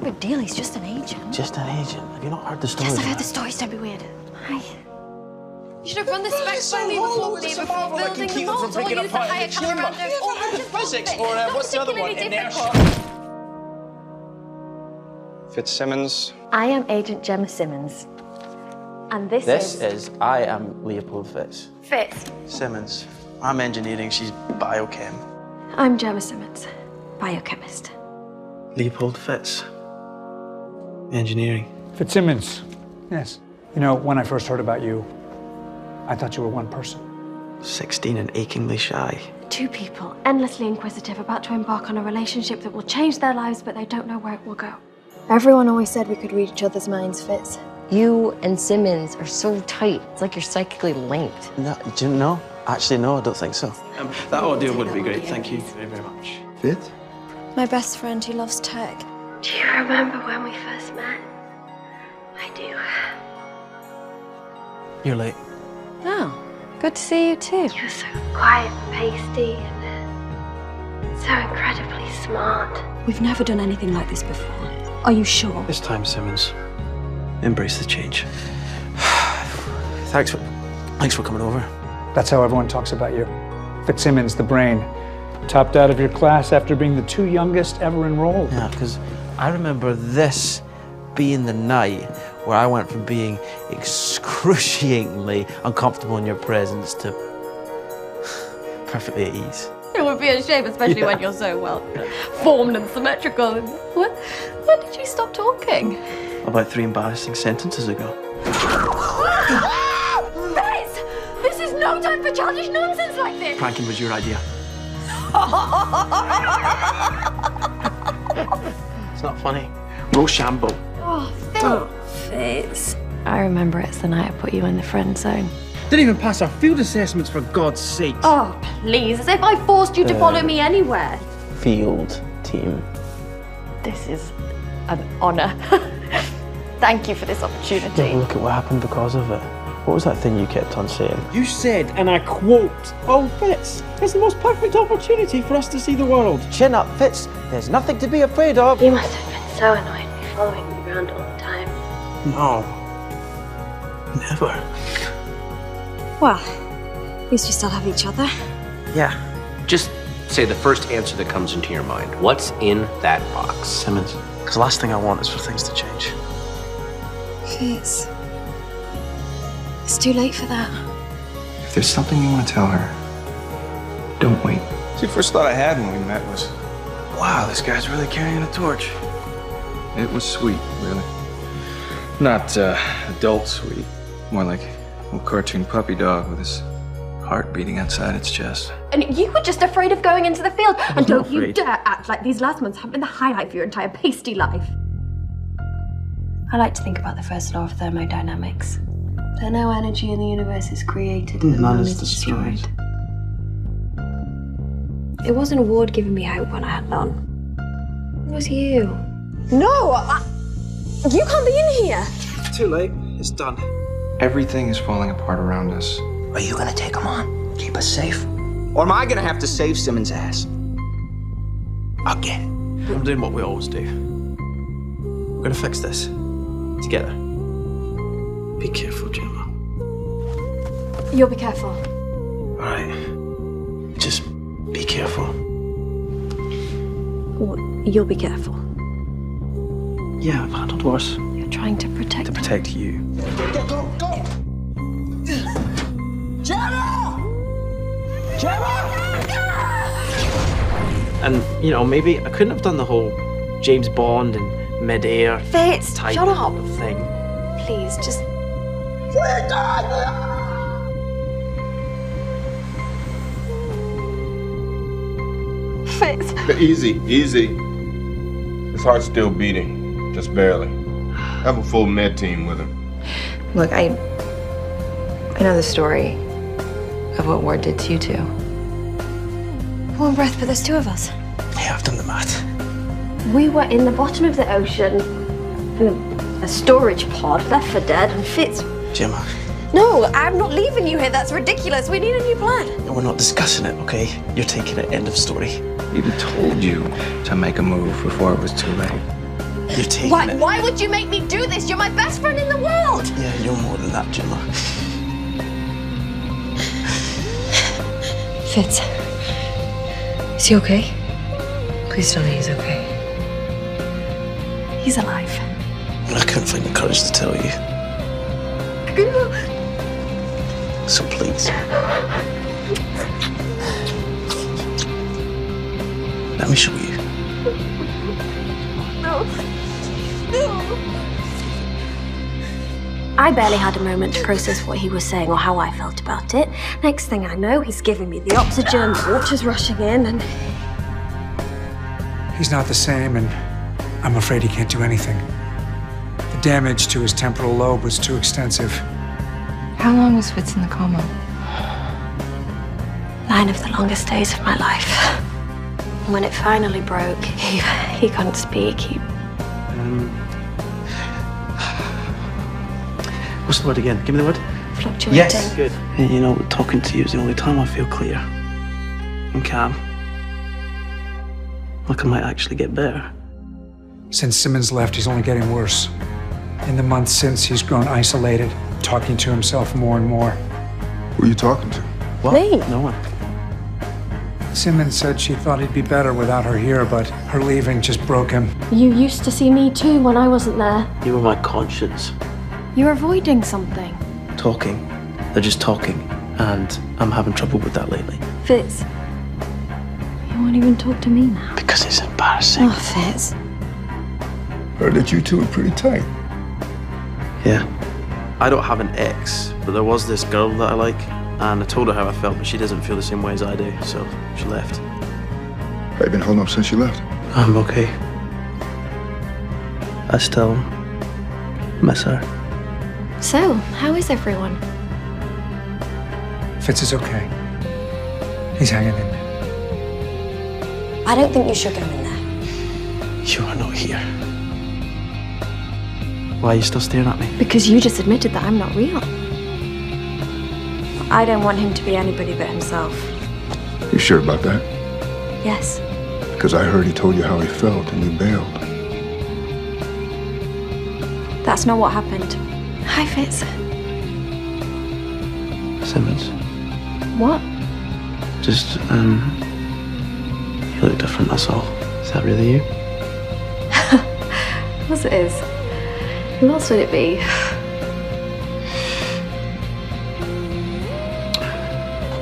No big deal. He's just an agent. Just an agent. Have you not heard the story? Yes, I've heard the stories. Don't be weird. Hi. You should have run the specs by me before, me before building the vault, or use the Howling Commandos, or just Physics, or uh, what's the other one? Inertia. Fitzsimmons. I am Agent Jemma Simmons. And this, This is... This is I am Leopold Fitz. Fitz. Simmons. I'm engineering, she's biochem. I'm Jemma Simmons, biochemist. Leopold Fitz. Engineering. Fitzsimmons. Yes. You know, when I first heard about you, I thought you were one person. 16 and achingly shy. Two people, endlessly inquisitive, about to embark on a relationship that will change their lives, but they don't know where it will go. Everyone always said we could read each other's minds, Fitz. You and Simmons are so tight. It's like you're psychically linked. No, do you know? Actually, no, I don't think so. Um, that audio would be great. Thank you very, very much. Fitz? My best friend who loves tech. Do you remember when we first met? I do. You're late. Oh, good to see you too. You're so quiet and pasty and uh, so incredibly smart. We've never done anything like this before. Are you sure? This time, Simmons. Embrace the change. thanks for, thanks for coming over. That's how everyone talks about you. Fitzsimmons, the brain. Topped out of your class after being the two youngest ever enrolled. Yeah, because I remember this being the night where I went from being excruciatingly uncomfortable in your presence to perfectly at ease. It would be a shame, especially when you're so well formed and symmetrical. When, when did you stop talking? About three embarrassing sentences ago. Fitz! This is no time for childish nonsense like this! Pranking was your idea. It's not funny. Rochambeau. oh, Fitz! Fitz. I remember it's the night I put you in the friend zone. Didn't even pass our field assessments for God's sake. Oh, please, as if I forced you to uh, follow me anywhere. Field team. This is an honour. Thank you for this opportunity. Yeah, look at what happened because of it. What was that thing you kept on saying? You said, and I quote, Oh, Fitz, it's the most perfect opportunity for us to see the world. Chin up, Fitz. There's nothing to be afraid of. You must have been so annoyed me following you around all the time. No. Never. Well, at least we still have each other. Yeah. Just say the first answer that comes into your mind. What's in that box? Simmons. Because the last thing I want is for things to change. Fitz. It's too late for that. If there's something you want to tell her, don't wait. See, first thought I had when we met was, Wow, this guy's really carrying a torch. it was sweet, really. Not uh, adult sweet. More like a cartoon puppy dog with his heart beating outside its chest. And you were just afraid of going into the field. And don't you dare act like these last months have been the highlight of your entire pasty life. I like to think about the first law of thermodynamics. That no energy in the universe is created and None none is is destroyed. destroyed. It wasn't Ward giving me hope when I had none. It was you. No! I... You can't be in here! Too late. It's done. Everything is falling apart around us. Are you gonna take him on? Keep us safe? Or am I gonna have to save Simmons' ass? Again. I'm doing what we always do. We're gonna fix this. Together. Be careful, Jemma. You'll be careful. Alright. Just be careful. Well, you'll be careful. Yeah, I've handled worse. You're trying to protect To protect you. Jemma! Jemma! And, you know, maybe I couldn't have done the whole James Bond and mid-air Fitz, type shut up. thing. Please, just Fitz. Easy, easy. His heart's still beating, just barely. Have a full med team with him. Look, I. I know the story of what Ward did to you two. one breath, but there's two of us. Yeah, I've done the math. We were in the bottom of the ocean in a storage pod, left for dead, and Fitz. Jemma, No, I'm not leaving you here. That's ridiculous. We need a new plan. No, we're not discussing it, okay? You're taking it. End of story. Even told you to make a move before it was too late. You're taking Why, it. why would you make me do this? You're my best friend in the world. Yeah, you're more than that, Jemma. Fitz. Is he okay? Please tell me he's okay. He's alive. I couldn't find the courage to tell you. So please. Let me show you. No. No. I barely had a moment to process what he was saying or how I felt about it. Next thing I know, he's giving me the oxygen, the water's rushing in, and He's not the same, and I'm afraid he can't do anything. The damage to his temporal lobe was too extensive. How long was Fitz in the coma? nine of the longest days of my life. When it finally broke, he, he couldn't speak. He Um, what's the word again? Give me the word. fluctuating. Yes. Good. And you know, talking to you is the only time I feel clear and calm. Like I might actually get better. Since Simmons left, he's only getting worse. In the months since, he's grown isolated, talking to himself more and more. Who are you talking to? What? Me? No one. Simmons said she thought he'd be better without her here, but her leaving just broke him. You used to see me too when I wasn't there. You were my conscience. You're avoiding something. Talking. They're just talking. And I'm having trouble with that lately. Fitz. You won't even talk to me now. Because it's embarrassing. Oh, Fitz. Heard that you two are pretty tight. Yeah. I don't have an ex, but there was this girl that I like, and I told her how I felt, but she doesn't feel the same way as I do, so she left. Have you been holding up since you left? I'm okay. I still miss her. So, how is everyone? Fitz is okay. He's hanging in there. I don't think you should go in there. You are not here. Why are you still staring at me? Because you just admitted that I'm not real. I don't want him to be anybody but himself. You sure about that? Yes. Because I heard he told you how he felt and you bailed. That's not what happened. Hi, Fitz. Simmons. What? Just, um. You look different, that's all. Is that really you? Of course it is. Who else would it be?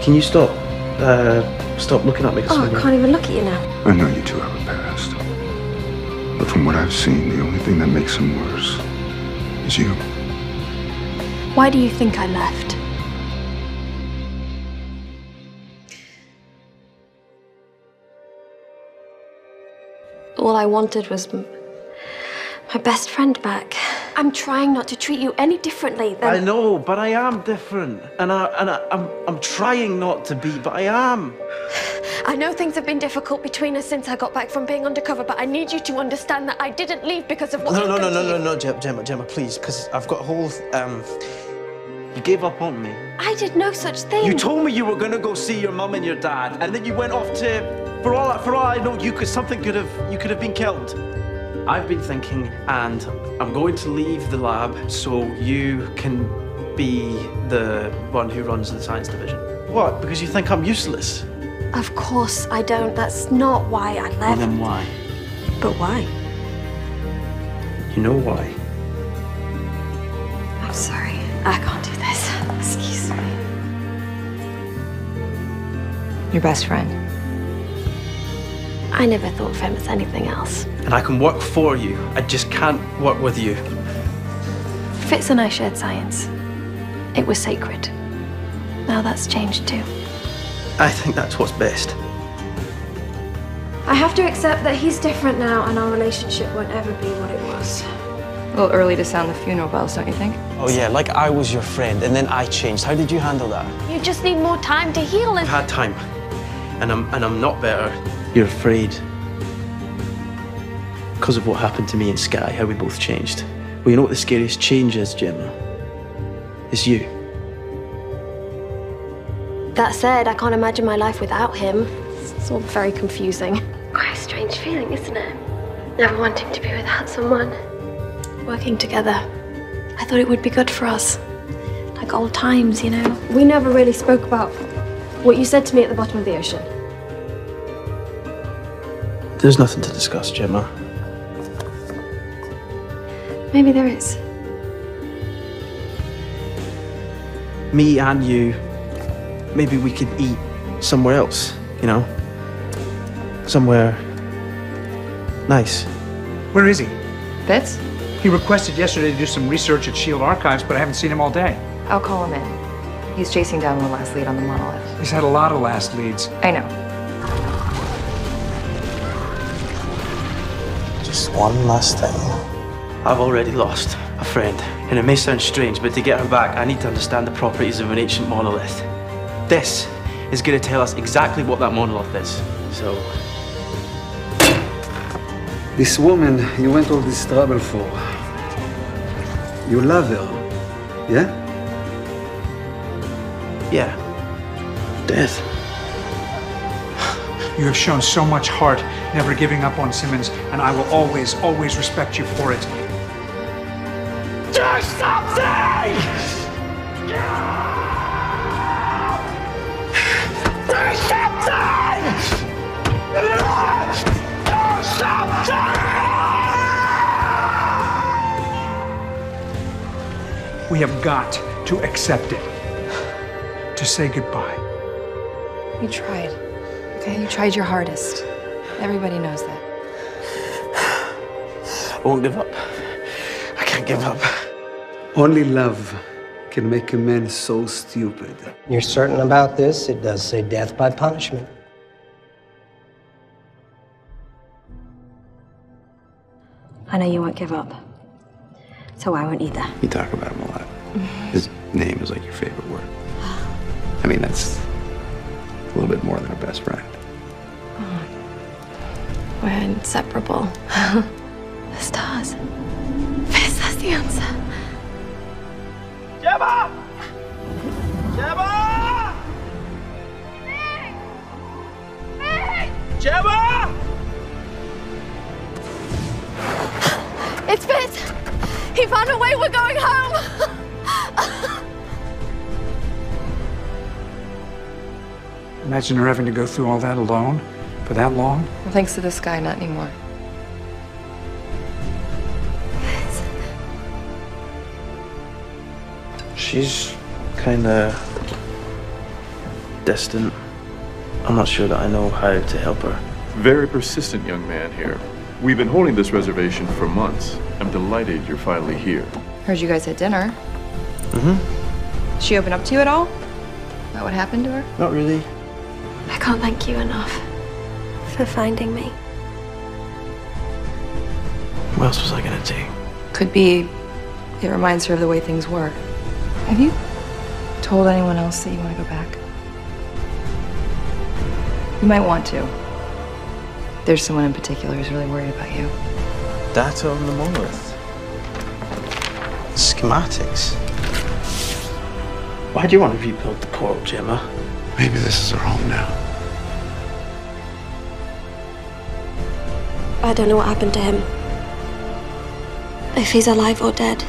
Can you stop? Uh, stop looking at me. Oh, I can't even look at you now. I know you two have a past. But from what I've seen, the only thing that makes him worse is you. Why do you think I left? All I wanted was my best friend back. I'm trying not to treat you any differently than. I know, but I am different, and I and I, I'm I'm trying not to be, but I am. I know things have been difficult between us since I got back from being undercover, but I need you to understand that I didn't leave because of what No, no, no, to no, no, no, Jemma, Jemma, Jemma, please, because I've got a whole. Um, you gave up on me. I did no such thing. You told me you were gonna go see your mum and your dad, and then you went off to. For all for all I know, you could something could have you could have been killed. I've been thinking, and I'm going to leave the lab so you can be the one who runs the science division. What? Because you think I'm useless? Of course I don't. That's not why I Well, left. then why? But why? You know why? I'm sorry. I can't do this. Excuse me. Your best friend. I never thought of him as anything else. And I can work for you. I just can't work with you. Fitz and I shared science. It was sacred. Now that's changed too. I think that's what's best. I have to accept that he's different now and our relationship won't ever be what it was. A little early to sound the funeral bells, don't you think? Oh yeah, like I was your friend, and then I changed. How did you handle that? You just need more time to heal and. I've had time, and I'm and I'm not better. You're afraid because of what happened to me and Skye. How we both changed. Well, you know what the scariest change is, Jemma? It's you. That said, I can't imagine my life without him. It's all very confusing. Quite a strange feeling, isn't it? never wanting to be without someone. Working together. I thought it would be good for us. Like old times, you know? We never really spoke about what you said to me at the bottom of the ocean. There's nothing to discuss, Jemma. Maybe there is. Me and you, maybe we could eat somewhere else, you know? Somewhere nice. Where is he? Fitz? He requested yesterday to do some research at Shield Archives, but I haven't seen him all day. I'll call him in. He's chasing down the last lead on the monolith. He's had a lot of last leads. I know. Just one last thing. I've already lost a friend, and it may sound strange, but to get her back, I need to understand the properties of an ancient monolith. This is going to tell us exactly what that monolith is. So, This woman you went all this trouble for. You love her, yeah? yeah. Death. You have shown so much heart, never giving up on Simmons, and I will always, always respect you for it. Do something! Do something! Do something! We have got to accept it. To say goodbye. You tried. Okay? You tried your hardest. Everybody knows that. I won't give up. I can't give up. Only love can make a man so stupid. You're certain about this? It does say death by punishment. I know you won't give up. So I won't either. You talk about him a lot. His name is like your favorite word. I mean, that's a little bit more than a best friend. We're inseparable. the stars. Fitz, that's the answer. Jemma! Jemma! Jemma! It's Fitz! He found a way, we're going home! Imagine her having to go through all that alone for that long. Well, thanks to this guy, not anymore. She's kind of distant. I'm not sure that I know how to help her. Very persistent young man here. We've been holding this reservation for months. I'm delighted you're finally here. Heard you guys had dinner. Mm-hmm. She open up to you at all? About what happened to her? Not really. I can't thank you enough for finding me. What else was I gonna do? Could be it reminds her of the way things were. Have you told anyone else that you want to go back? You might want to. There's someone in particular who's really worried about you. Data on the monolith. Schematics. Why do you want to rebuild the portal, Jemma? Maybe this is her home now. I don't know what happened to him. If he's alive or dead.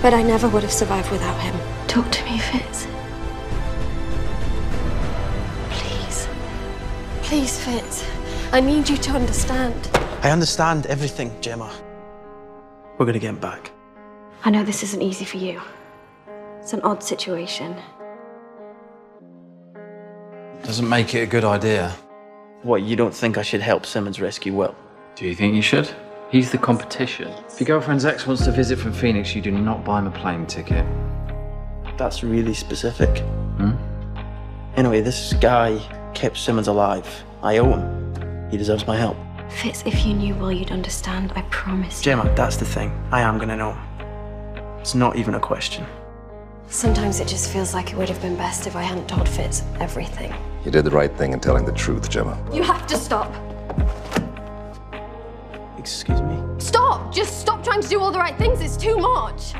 But I never would have survived without him. Talk to me, Fitz. Please. Please, Fitz. I need you to understand. I understand everything, Jemma. We're gonna get him back. I know this isn't easy for you. It's an odd situation. Doesn't make it a good idea. What, you don't think I should help Simmons rescue Will? Do you think you should? He's the competition. If your girlfriend's ex wants to visit from Phoenix, you do not buy him a plane ticket. That's really specific. Hmm? Anyway, this guy kept Simmons alive. I owe him. He deserves my help. Fitz, if you knew Will, you'd understand. I promise. Jemma, that's the thing. I am gonna know. It's not even a question. Sometimes it just feels like it would have been best if I hadn't told Fitz everything. You did the right thing in telling the truth, Jemma. You have to stop. Excuse me? Stop! Just stop trying to do all the right things. It's too much.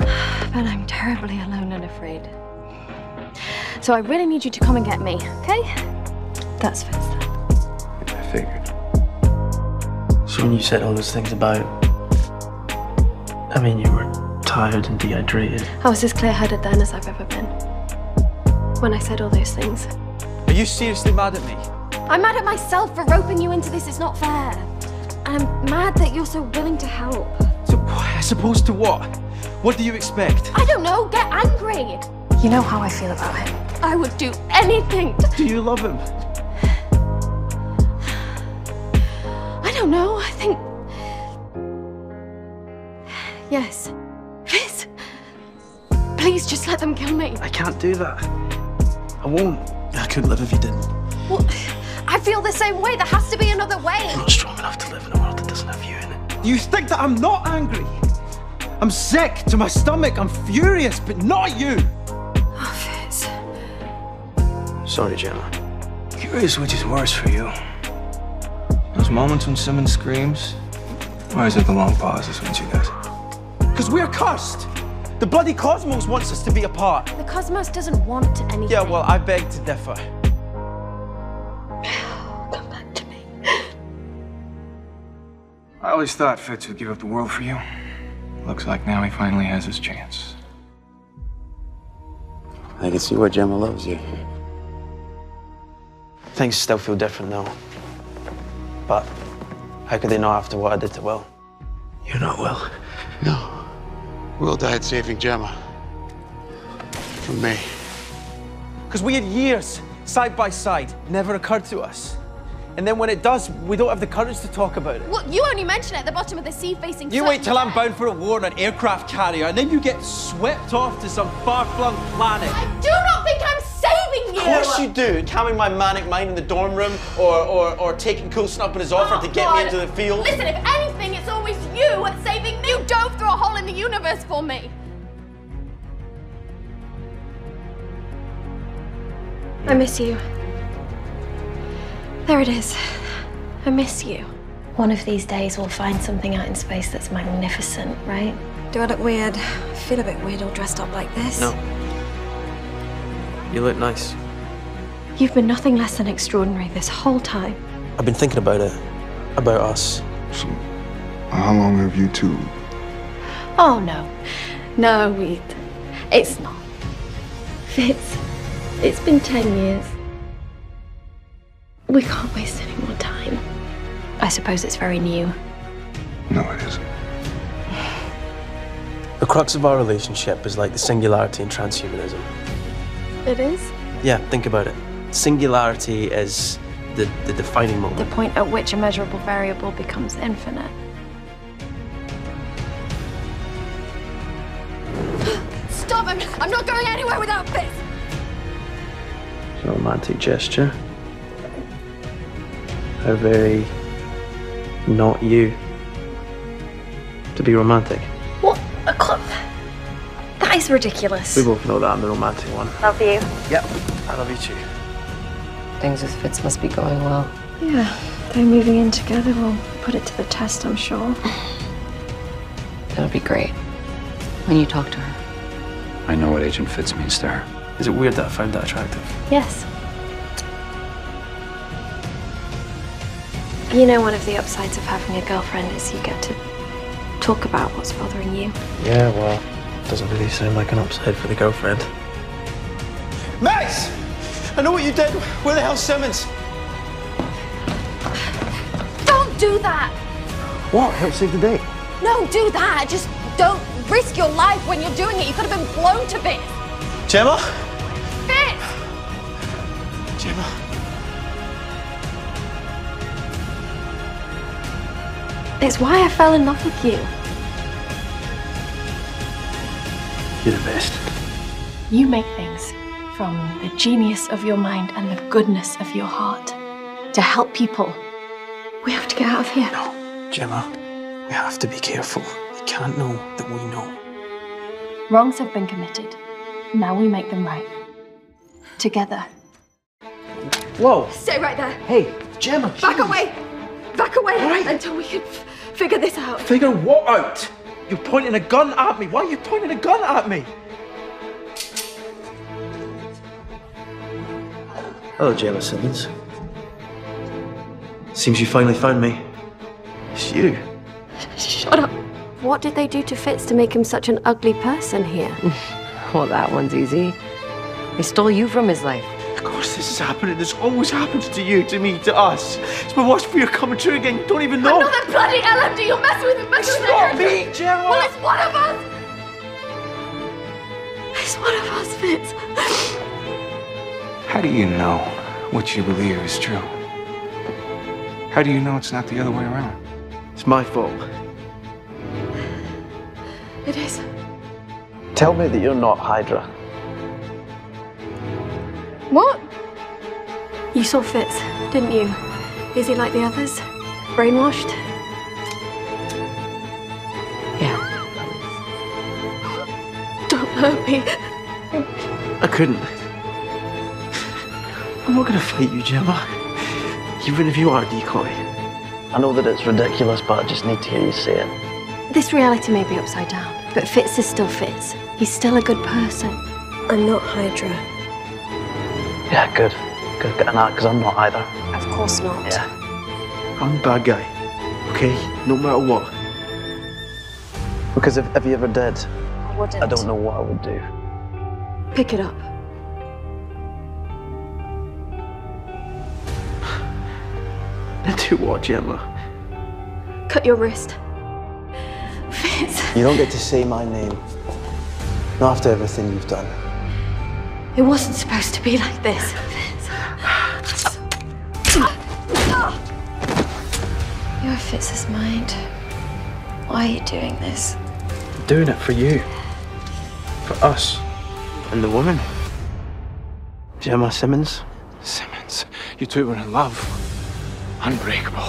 But I'm terribly alone and afraid. So I really need you to come and get me, okay? That's Fitz. I figured. So when you said all those things about. I mean, you were tired and dehydrated. I was as clear headed then as I've ever been. When I said all those things. Are you seriously mad at me? I'm mad at myself for roping you into this. It's not fair. And I'm mad that you're so willing to help. So, as opposed to what? What do you expect? I don't know. Get angry. You know how I feel about him. I would do anything. To... Do you love him? I don't know. I think. Yes. Please just let them kill me. I can't do that. I won't. I couldn't live if you didn't. Well, I feel the same way. There has to be another way. I'm not strong enough to live in a world that doesn't have you in it. You think that I'm not angry? I'm sick to my stomach. I'm furious, but not you. Oh, Fitz. Sorry, Jemma. Curious which is worse for you. Those moments when Simmons screams? Or is it the long pauses when she does? Because we're cursed. The bloody cosmos wants us to be apart. The cosmos doesn't want anything. Yeah, well, I beg to differ. Come back to me. I always thought Fitz would give up the world for you. Looks like now he finally has his chance. I can see why Jemma loves you. Things still feel different now. But how could they not after what I did to Will? You're not Will. No. Will died saving Jemma. From me. Because we had years side by side. Never occurred to us. And then when it does, we don't have the courage to talk about it. Well, you only mention it at the bottom of the sea facing. You wait till I'm bound for a war on an aircraft carrier, and then you get swept off to some far-flung planet. I do not think I'm saving you. Of course you do. Calming my manic mind in the dorm room, or or, or taking Coulson up on his offer Oh, to get God. me into the field. Listen, if anything, it's always you saving me. You dove through a hole in the universe for me. I miss you. There it is. I miss you. One of these days we'll find something out in space that's magnificent, right? Do I look weird? I feel a bit weird all dressed up like this. No. You look nice. You've been nothing less than extraordinary this whole time. I've been thinking about it, about us. So, how long have you two? Oh no. No, we. It's not. Fitz, it's been ten years. We can't waste any more time. I suppose it's very new. No, it isn't. The crux of our relationship is like the singularity in transhumanism. It is? Yeah, think about it. Singularity is the, the defining moment. The point at which a measurable variable becomes infinite. Going anywhere without Fitz! It's a romantic gesture. How very not you to be romantic. What? A club? That is ridiculous. We both know that I'm the romantic one. Love you. Yep, I love you too. Things with Fitz must be going well. Yeah, they're moving in together. We'll put it to the test, I'm sure. That'll be great. When you talk to her. I know what Agent Fitz means to her. Is it weird that I found that attractive? Yes. You know, one of the upsides of having a girlfriend is you get to talk about what's bothering you. Yeah, well, doesn't really sound like an upside for the girlfriend. Max! I know what you did. Where the hell's Simmons? Don't do that! What? Help save the day. No, do that. Just don't risk your life when you're doing it. You could have been blown to bits. Jemma? Fitz! Jemma? It's why I fell in love with you. You're the best. You make things from the genius of your mind and the goodness of your heart to help people. We have to get out of here. No, Jemma, we have to be careful. They can't know that we know. Wrongs have been committed. Now we make them right. Together. Whoa! Stay right there. Hey, Jemma! Back jeez. away! Back away until we can f- figure this out. Figure what out? You're pointing a gun at me. Why are you pointing a gun at me? Hello, Jemma Simmons. Seems you finally found me. It's you. Shut up. What did they do to Fitz to make him such an ugly person here? Well, that one's easy. They stole you from his life. Of course this is happening. This always happens to you, to me, to us. It's my worst fear coming true again. You don't even know. Another bloody LMD. You're messing with him. Messing It's with not him. me, Jemma. Well, it's one of us. It's one of us, Fitz. How do you know what you believe is true? How do you know it's not the other way around? It's my fault. It is. Tell me that you're not Hydra. What? You saw Fitz, didn't you? Is he like the others? Brainwashed? Yeah. Don't hurt me. I couldn't. I'm not gonna fight you, Jemma. Even if you are a decoy. I know that it's ridiculous, but I just need to hear you say it. This reality may be upside down, but Fitz is still Fitz. He's still a good person. I'm not Hydra. Yeah, good. Good. And that, because I'm not either. Of course not. Yeah. I'm the bad guy. Okay? No matter what. Because if, if you ever did, I wouldn't. I don't know what I would do. Pick it up. Do what, Jemma? Cut your wrist. Fitz. You don't get to say my name. Not after everything you've done. It wasn't supposed to be like this. You're Fitz's mind. Why are you doing this? I'm doing it for you. For us. And the woman. Jemma Simmons. Simmons, you two were in love. Unbreakable.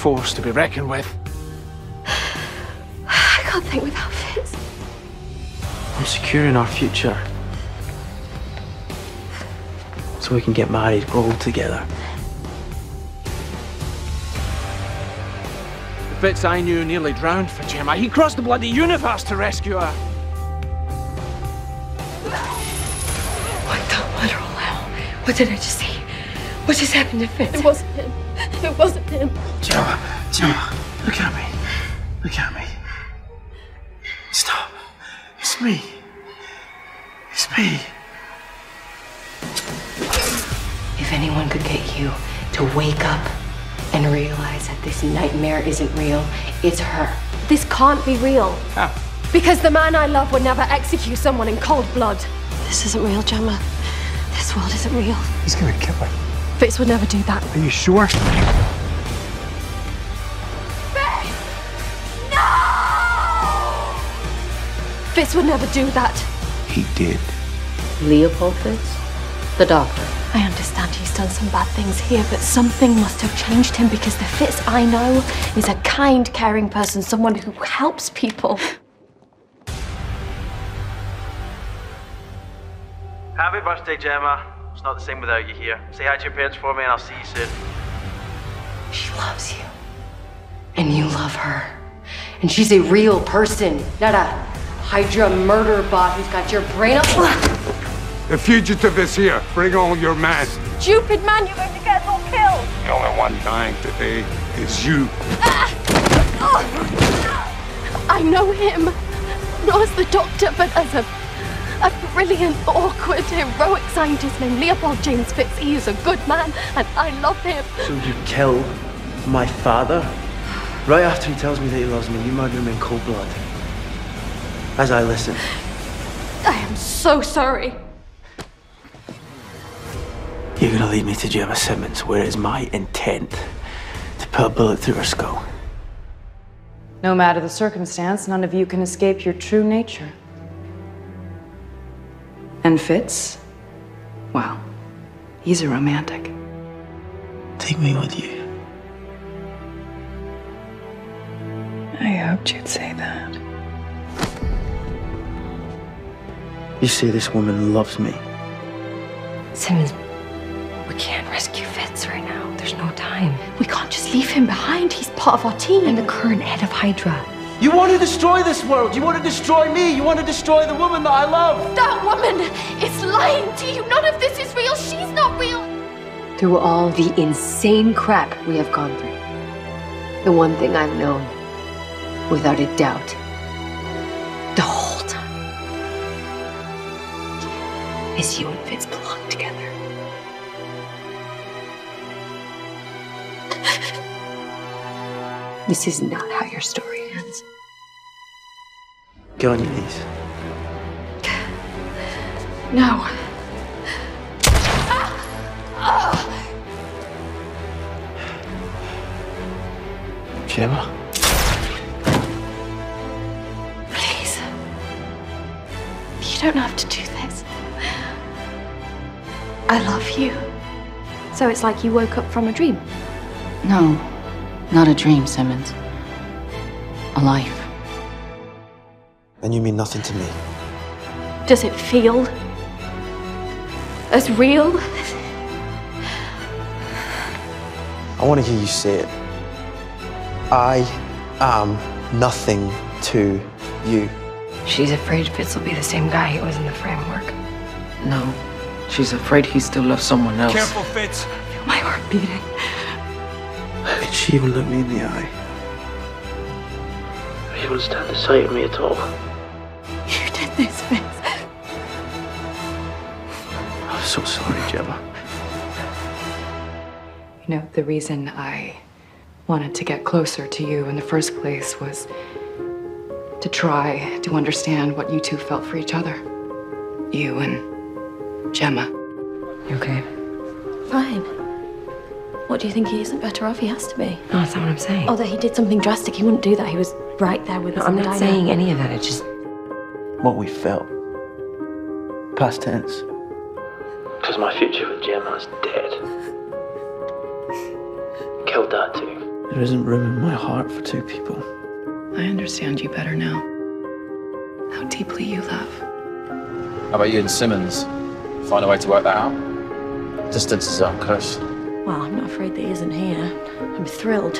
Force to be reckoned with. Securing our future. So we can get married, grow old together. Fitz I knew nearly drowned for Jemma. He crossed the bloody universe to rescue her. What the literal hell? What did I just see? What just happened to Fitz? It wasn't him. It wasn't him. Jemma, Jemma, look at me. Look at me. Stop. It's me. It's me. If anyone could get you to wake up and realize that this nightmare isn't real, it's her. This can't be real. How? Because the man I love would never execute someone in cold blood. This isn't real, Jemma. This world isn't real. He's gonna kill her. Fitz would never do that. Are you sure? No! Fitz would never do that. He did. Leopold Fitz? The doctor. I understand he's done some bad things here, but something must have changed him because the Fitz I know is a kind, caring person, someone who helps people. Happy birthday, Jemma. It's not the same without you here. Say hi to your parents for me and I'll see you soon. She loves you. And you love her. And she's a real person, not a Hydra murder bot who's got your brain up. The fugitive is here. Bring all your men. Stupid man, you're going to get us all killed. The only one dying today is you. Ah! I know him. Not as the doctor, but as a, a brilliant, awkward, heroic scientist named Leopold James Fitz. He is a good man, and I love him. So you kill my father? Right after he tells me that he loves me, you murder him in cold blood. As I listen. I am so sorry. You're gonna lead me to Jemma Simmons, where it is my intent to put a bullet through her skull. No matter the circumstance, none of you can escape your true nature. And Fitz? Well, he's a romantic. Take me with you. I hoped you'd say that. You say this woman loves me. Simmons, we can't rescue Fitz right now. There's no time. We can't just leave him behind. He's part of our team. And the current head of Hydra. You want to destroy this world. You want to destroy me. You want to destroy the woman that I love. That woman is lying to you. None of this is real. She's not real. Through all the insane crap we have gone through. The one thing I've known, without a doubt, the whole time, is you and Fitz belong together. This is not how your story ends. Get on your knees. No. Jemma. Please. You don't have to do this. I love you. So it's like you woke up from a dream. No, not a dream, Simmons. A life. And you mean nothing to me. Does it feel as real? I want to hear you say it. I am nothing to you. She's afraid Fitz will be the same guy he was in the framework. No. She's afraid he still loves someone else. Careful, Fitz. Feel my heart beating. Did she even looked me in the eye? She wouldn't stand the sight of me at all. You did this, Fitz. I'm so sorry, Jemma. You know, the reason I wanted to get closer to you in the first place was to try to understand what you two felt for each other. You and Jemma. You okay? Fine. What do you think he isn't better off? He has to be. No, that's not what I'm saying. Oh, that he did something drastic. He wouldn't do that. He was right there with No, us. I'm not the diner. saying any of that. It's just What we felt. Past tense. Because my future with Jemma's dead. Killed that too. There isn't room in my heart for two people. I understand you better now. How deeply you love. How about you and Simmons? Find a way to work that out? Distance is our curse. Well, I'm not afraid that he isn't here. I'm thrilled.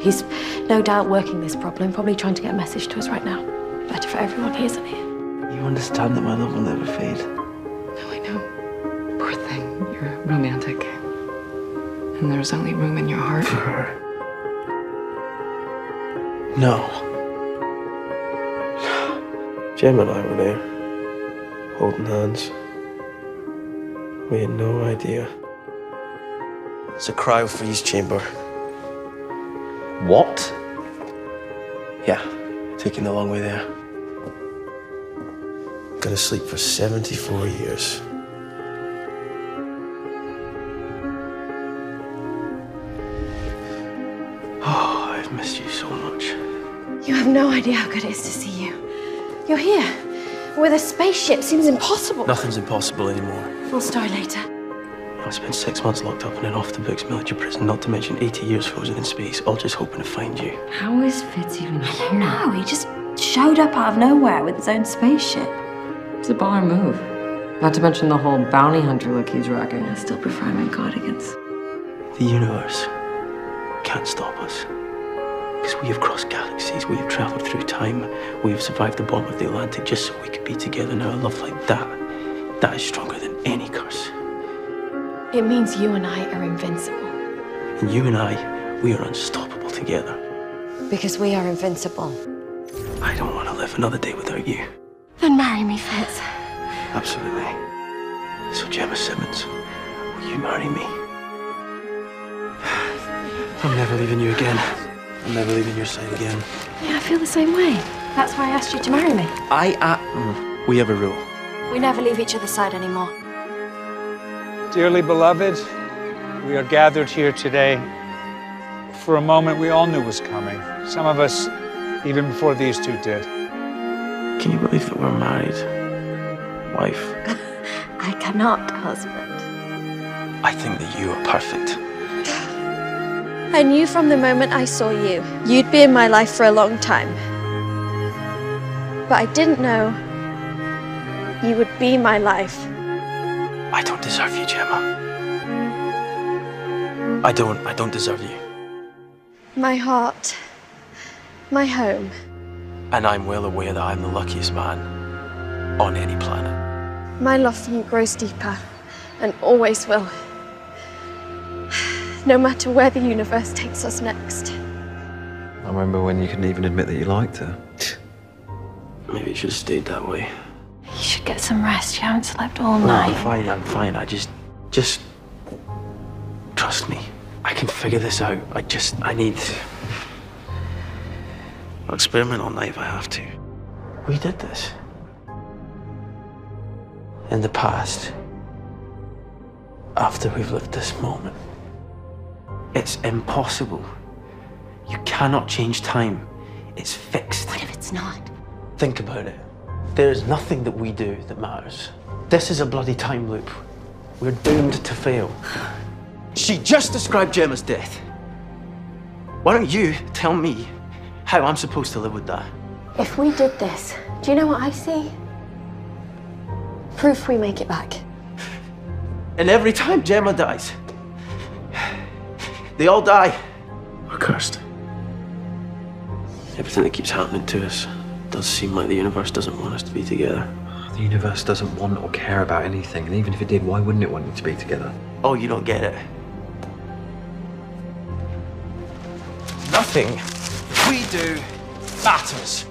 He's no doubt working this problem, probably trying to get a message to us right now. Better for everyone he isn't here. You understand that my love will never fade. No, I know. Poor thing. You're romantic. And there's only room in your heart for her. No. Jemma and I were there, holding hands. We had no idea. It's a cryo-freeze chamber. What? Yeah, taking the long way there. Gonna sleep for 74 years. Oh, I've missed you so much. You have no idea how good it is to see you. You're here. With a spaceship seems impossible. Nothing's impossible anymore. Full story later. I spent six months locked up in an off-the-books military prison, not to mention 80 years frozen in space, all just hoping to find you. How is Fitz even here? No, he just showed up out of nowhere with his own spaceship. It's a baller move. Not to mention the whole bounty hunter look he's rocking. I still prefer my cardigans. The universe can't stop us. Because we have crossed galaxies, we have traveled through time, we have survived the bomb of the Atlantic just so we could be together. Now, a love like that, that is stronger than any curse. It means you and I are invincible. And you and I, we are unstoppable together. Because we are invincible. I don't want to live another day without you. Then marry me, Fitz. Absolutely. So, Jemma Simmons, will you marry me? I'm never leaving you again. I'm never leaving your side again. Yeah, I feel the same way. That's why I asked you to marry me. I, uh, we have a rule. We never leave each other's side anymore. Dearly beloved, we are gathered here today for a moment we all knew was coming. Some of us even before these two did. Can you believe that we're married? Wife, I cannot, husband. I think that you are perfect. I knew from the moment I saw you, you'd be in my life for a long time. But I didn't know you would be my life. I don't deserve you, Jemma. I don't, I don't deserve you. My heart. My home. And I'm well aware that I'm the luckiest man on any planet. My love for you grows deeper and always will. No matter where the universe takes us next. I remember when you couldn't even admit that you liked her. Maybe it should have stayed that way. You should get some rest. You haven't slept all No, night. I'm fine, I'm fine. I just, just trust me. I can figure this out. I just, I need. I'll experiment all night if I have to. We did this. In the past. After we've lived this moment. It's impossible. You cannot change time. It's fixed. What if it's not? Think about it. There is nothing that we do that matters. This is a bloody time loop. We're doomed to fail. She just described Jemma's death. Why don't you tell me how I'm supposed to live with that? If we did this, do you know what I see? Proof we make it back. And every time Jemma dies, they all die. We're cursed. Everything that keeps happening to us does seem like the universe doesn't want us to be together. The universe doesn't want or care about anything, and even if it did, why wouldn't it want you to be together? Oh, you don't get it. Nothing we do matters.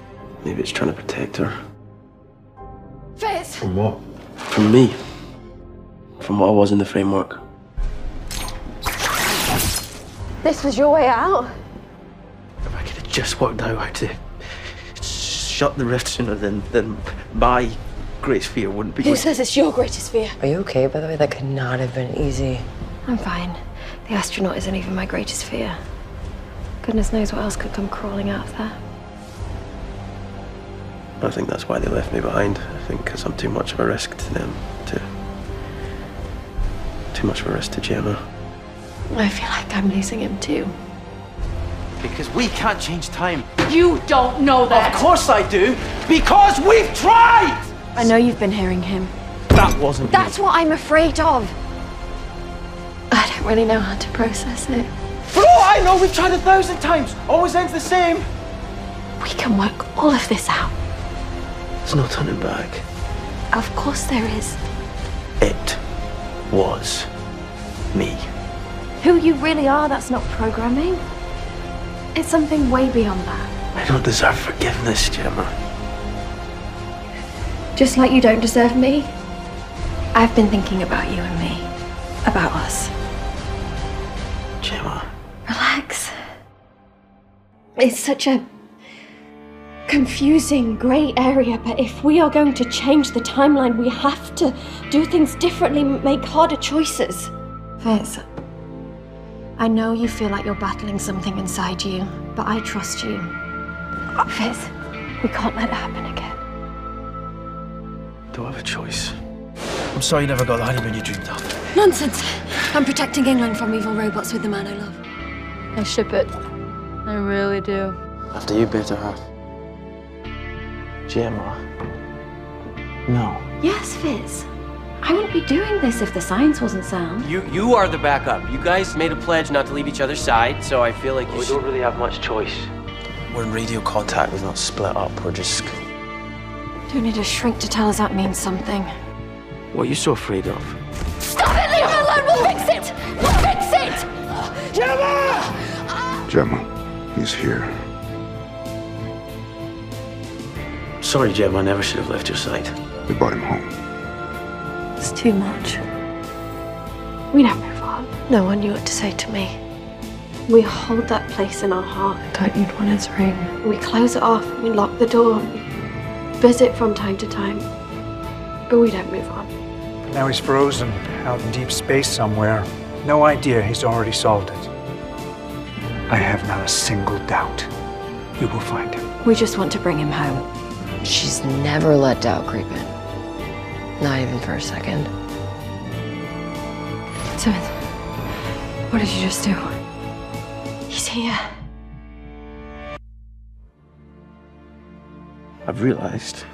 Maybe it's trying to protect her. Fitz! From what? From me. From what I was in the framework. This was your way out? If I could have just worked out how to shut the rift sooner than, than my greatest fear wouldn't be. Who says it's your greatest fear? Are you okay, by the way? That could not have been easy. I'm fine. The astronaut isn't even my greatest fear. Goodness knows what else could come crawling out of there. I think that's why they left me behind. I think because I'm too much of a risk to them. To too much of a risk to Jemma. I feel like I'm losing him too. Because we can't change time. You don't know that! Of course I do. Because we've tried. I know you've been hearing him. That wasn't. That's what I'm afraid of. I don't really know how to process it. For all I know, we've tried a thousand times. Always ends the same. We can work all of this out. There's no turning back. Of course there is. It was me. Who you really are, that's not programming. It's something way beyond that. I don't deserve forgiveness, Jemma. Just like you don't deserve me. I've been thinking about you and me. About us. Jemma. Relax. It's such a confusing grey area, but if we are going to change the timeline, we have to do things differently, make harder choices. Fitz, I know you feel like you're battling something inside you, but I trust you. Fitz, we can't let it happen again. Do I have a choice? I'm sorry you never got the honeymoon you dreamed of. Nonsense! I'm protecting England from evil robots with the man I love. I ship it. I really do. After you better have. Jemma. No. Yes, Fitz. I wouldn't be doing this if the science wasn't sound. You you are the backup. You guys made a pledge not to leave each other's side, so I feel like you We should... don't really have much choice. We're in radio contact. We're not split up. We're just. Don't need a shrink to tell us that means something. What are you so afraid of? Stop it! Leave him alone! We'll fix it! We'll fix it! Jemma! Jemma, he's here. Sorry, Jemma. I never should have left your side. We brought him home. It's too much. We don't move on. No one knew what to say to me. We hold that place in our heart. Don't you'd want his ring? We close it off. We lock the door. We visit from time to time. But we don't move on. Now he's frozen out in deep space somewhere. No idea he's already solved it. I have not a single doubt. You will find him. We just want to bring him home. She's never let doubt creep in. Not even for a second. Simon, what did you just do? He's here. I've realized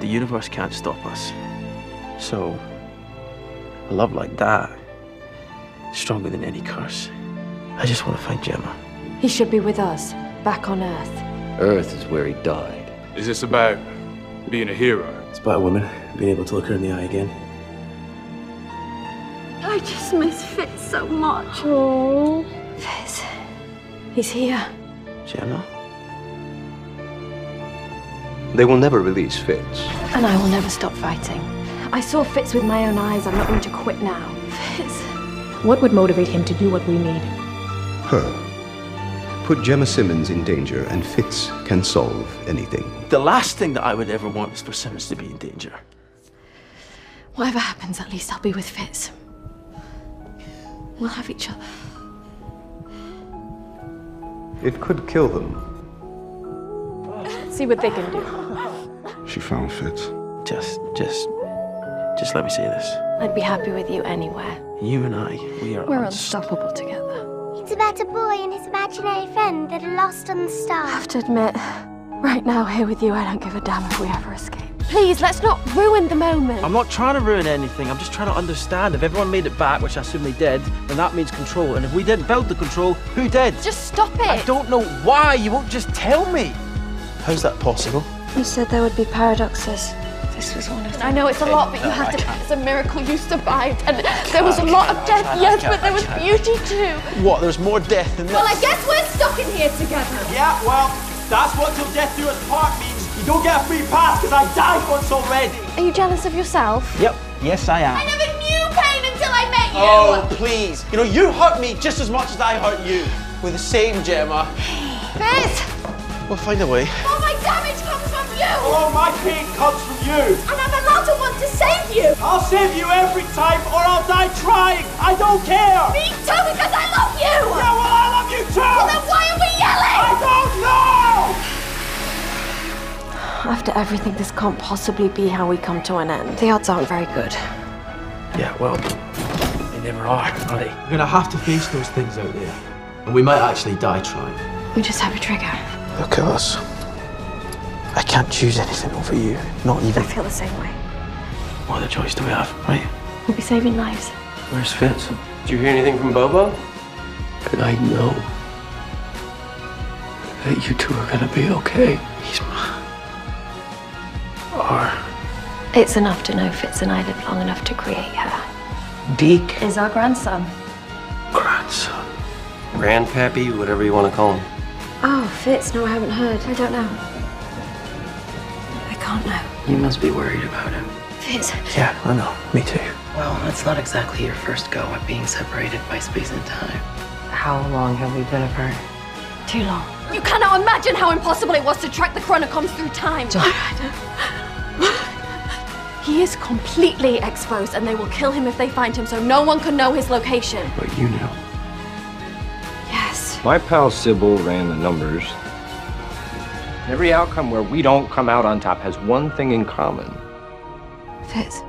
the universe can't stop us. So, a love like that, stronger than any curse. I just want to find Jemma. He should be with us, back on Earth. Earth is where he died. Is this about being a hero? It's about a woman being able to look her in the eye again. I just miss Fitz so much. Oh. Fitz, He's here. Jemma? They will never release Fitz. And I will never stop fighting. I saw Fitz with my own eyes. I'm not going to quit now. Fitz. What would motivate him to do what we need? Her. Put Jemma Simmons in danger, and Fitz can solve anything. The last thing that I would ever want is for Simmons to be in danger. Whatever happens, at least I'll be with Fitz. We'll have each other. It could kill them. See what they can do. She found Fitz. Just, just, just let me say this. I'd be happy with you anywhere. You and I, we are We're unstoppable together. It's about a boy and his imaginary friend that are lost on the stars. I have to admit, right now, here with you, I don't give a damn if we ever escape. Please, let's not ruin the moment. I'm not trying to ruin anything. I'm just trying to understand. If everyone made it back, which I assume they did, then that means control. And if we didn't build the control, who did? Just stop it. I don't know why. You won't just tell me. How's that possible? You said there would be paradoxes. This was one of them. I know it's a lot, but you no, have I to. can't. It's a miracle you survived, and there was a lot of death, yes, but there was beauty too. What? There's more death than this. Well, I guess we're stuck in here together. Yeah, well, that's what till death do us part means. You don't get a free pass because I died once already. Are you jealous of yourself? Yep. Yes, I am. I never knew pain until I met you. Oh, please. You know, you hurt me just as much as I hurt you. We're the same, Jemma. Fitz! We'll find a way. All my damage comes from you. Oh, my pain comes from you. And I'm allowed to want to save you. I'll save you every time or I'll die trying. I don't care. Me too, because I love you. Yeah, well, I love you too. Well, then why are we yelling? I don't know. After everything, this can't possibly be how we come to an end. The odds aren't very good. Yeah, well, they never are, are they? We're gonna have to face those things out there. And we might actually die trying. We just have a trigger. Look at us. I can't choose anything over you. Not even. I feel the same way. What other choice do we have, right? We'll be saving lives. Where's Fitz? Did you hear anything from Bobo? And I know that you two are gonna be okay. He's mine. Or It's enough to know Fitz and I lived long enough to create her. Deke. Is our grandson. grandson. Grandpappy, whatever you want to call him. Oh, Fitz. No, I haven't heard. I don't know. I can't know. You must be worried about him. Fitz. Yeah, I know. Me too. Well, that's not exactly your first go at being separated by space and time. How long have we been apart? Too long. You cannot imagine how impossible it was to track the Chronicoms through time. He is completely exposed, and they will kill him if they find him, so no one can know his location. But you know. Yes. My pal Sibyl ran the numbers. Every outcome where we don't come out on top has one thing in common. Fitz.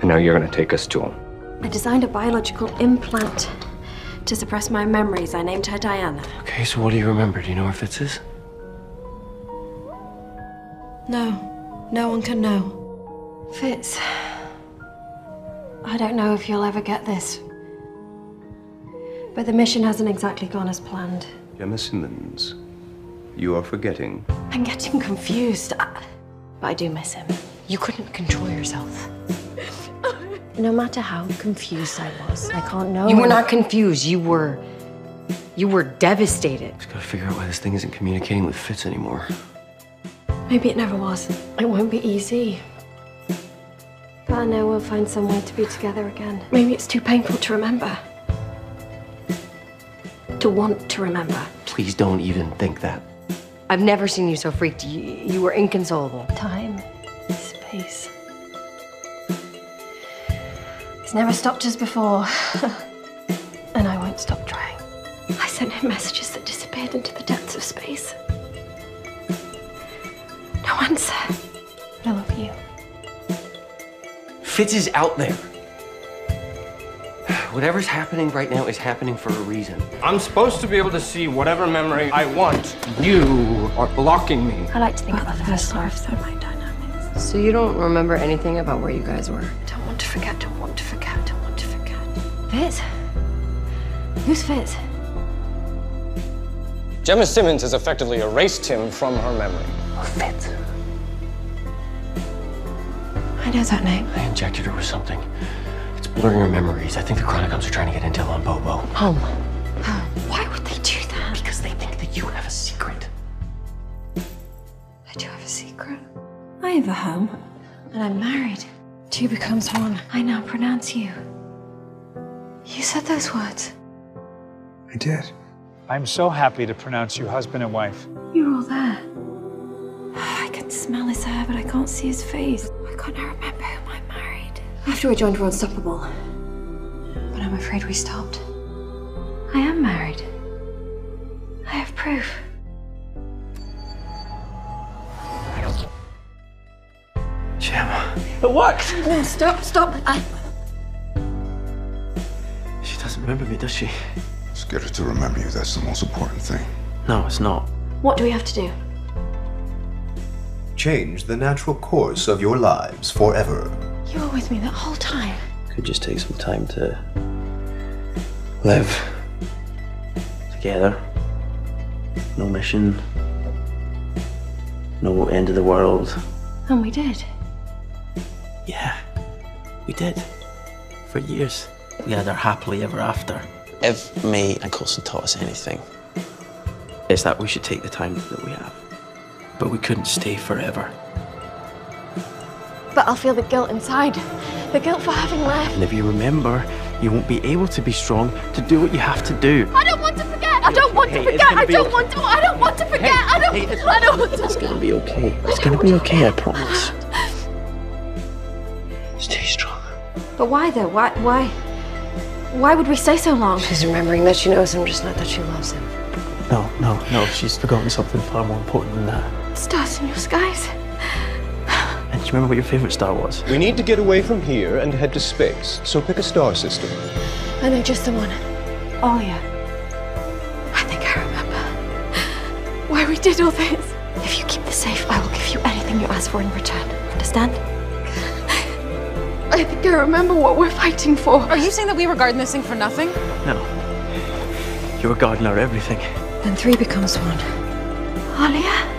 And now you're gonna take us to him. I designed a biological implant to suppress my memories. I named her Diana. Okay, so what do you remember? Do you know where Fitz is? No, no one can know. Fitz, I don't know if you'll ever get this. But the mission hasn't exactly gone as planned. Jemma Simmons, you are forgetting. I'm getting confused. I, but I do miss him. You couldn't control yourself. No matter how confused I was, I can't know. You were not confused. You were. You were devastated. Just gotta figure out why this thing isn't communicating with Fitz anymore. Maybe it never was. It won't be easy. But I know we'll find some way to be together again. Maybe it's too painful to remember. To want to remember. Please don't even think that. I've never seen you so freaked. You, you were inconsolable. Time, space. It's never stopped us before. and I won't stop trying. I sent him messages that disappeared into the depths of space. No answer. But I love you. Fitz is out there. Whatever's happening right now is happening for a reason. I'm supposed to be able to see whatever memory I want. You are blocking me. I like to think about the first love, so my dynamics. So you don't remember anything about where you guys were? Don't want to forget, don't want to forget, don't want to forget. Fitz? Who's Fitz? Jemma Simmons has effectively erased him from her memory. Fitz. I know that name. I injected her with something. It's blurring her memories. I think the Chronicoms are trying to get intel on Bobo. Home. Why would they do that? Because they think that You have a secret. I do have a secret. I have a home, and I'm married. Two becomes one. I now pronounce you. You said those words. I did. I'm so happy to pronounce you husband and wife. You're all there. I can smell his hair, but I can't see his face. I can't remember whom I married. After we joined, we're unstoppable. But I'm afraid we stopped. I am married. I have proof. Jemma. It worked! No, stop, stop. I... She doesn't remember me, does she? Just get her to remember you. That's the most important thing. No, it's not. What do we have to do? Change the natural course of your lives forever. You were with me that whole time. Could just take some time to live together. No mission. No end of the world. And we did. Yeah, we did. For years. We had our happily ever after. If me and Coulson taught us anything, it's that we should take the time that we have. But we couldn't stay forever. But I'll feel the guilt inside. The guilt for having left. And if you remember, you won't be able to be strong to do what you have to do. I don't want to forget. I don't want Hey, to forget. I don't okay. want to. I don't want to forget. I don't. hey, I don't want to. It's gonna be okay. It's gonna be okay, I promise. Stay strong. But why though? Why? Why? Why would we stay so long? She's remembering that she knows him, just not that she loves him. No, no, no, she's forgotten something far more important than that. Stars in your skies. And do you remember what your favourite star was? We need to get away from here and head to space, so pick a star system. I know just the one. Alya. I think I remember why we did all this. If you keep the safe, I will give you anything you ask for in return. Understand? I think I remember what we're fighting for. Are you saying that we were guarding this thing for nothing? No. You were guarding our everything. Then three becomes one. Alya?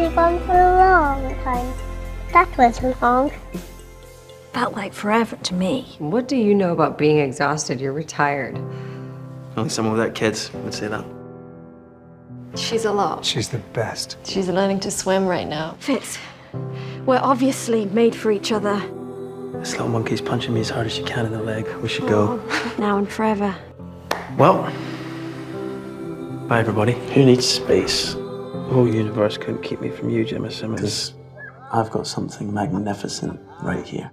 Be gone for a long time. That wasn't long. Felt like forever to me. What do you know about being exhausted? You're retired. Only someone without kids would say that. She's a lot. She's the best. She's learning to swim right now. Fitz, we're obviously made for each other. This little monkey's punching me as hard as she can in the leg. We should go. Oh, now and forever. Well, bye everybody. Who needs space? The whole universe couldn't keep me from you, Jemma Simmons. I've got something magnificent right here.